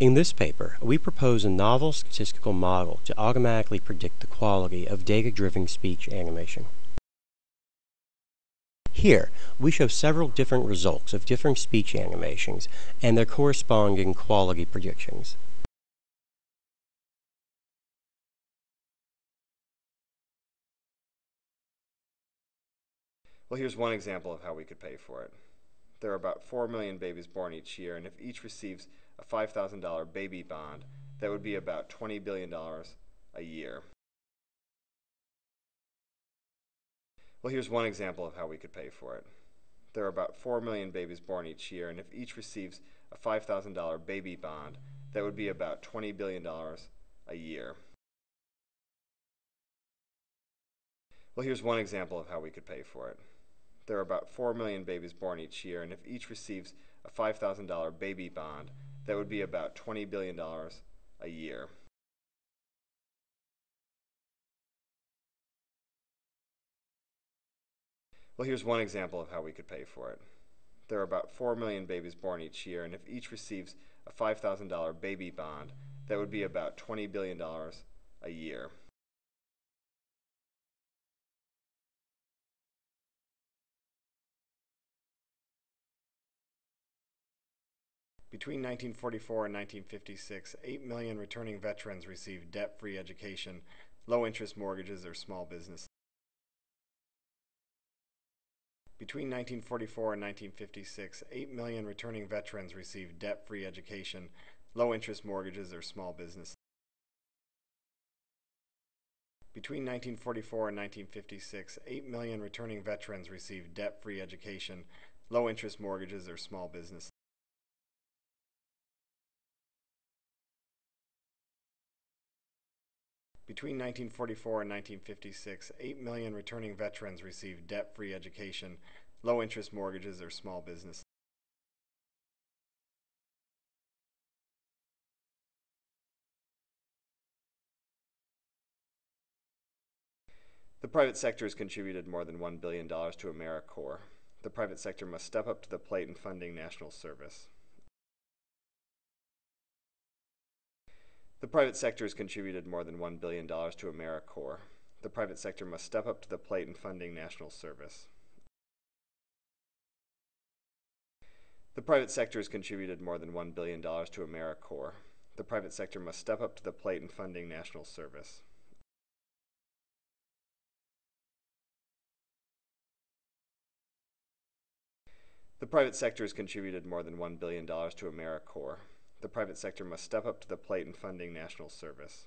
In this paper, we propose a novel statistical model to automatically predict the quality of data-driven speech animation. Here, we show several different results of different speech animations and their corresponding quality predictions. Well, here's one example of how we could pay for it. There are about 4 million babies born each year, and if each receives a $5,000 baby bond, that would be about $20 billion a year. Well, here's one example of how we could pay for it. There are about 4 million babies born each year, and if each receives a $5,000 baby bond, that would be about $20 billion a year. Well, here's one example of how we could pay for it. There are about 4 million babies born each year, and if each receives a $5,000 baby bond, that would be about $20 billion a year. Well, here's one example of how we could pay for it. There are about 4 million babies born each year, and if each receives a $5,000 baby bond, that would be about $20 billion a year. Between 1944 and 1956, 8 million returning veterans received debt-free education, low-interest mortgages, or small business. Between 1944 and 1956, 8 million returning veterans received debt-free education, low-interest mortgages, or small business. Between 1944 and 1956, 8 million returning veterans received debt-free education, low-interest mortgages, or small business. Between 1944 and 1956, 8 million returning veterans received debt-free education, low-interest mortgages, or small business. The private sector has contributed more than $1 billion to AmeriCorps. The private sector must step up to the plate in funding national service. The private sector has contributed more than $1 billion to AmeriCorps. The private sector must step up to the plate in funding national service. The private sector has contributed more than $1 billion to AmeriCorps. The private sector must step up to the plate in funding national service. The private sector has contributed more than $1 billion to AmeriCorps. The private sector must step up to the plate in funding national service.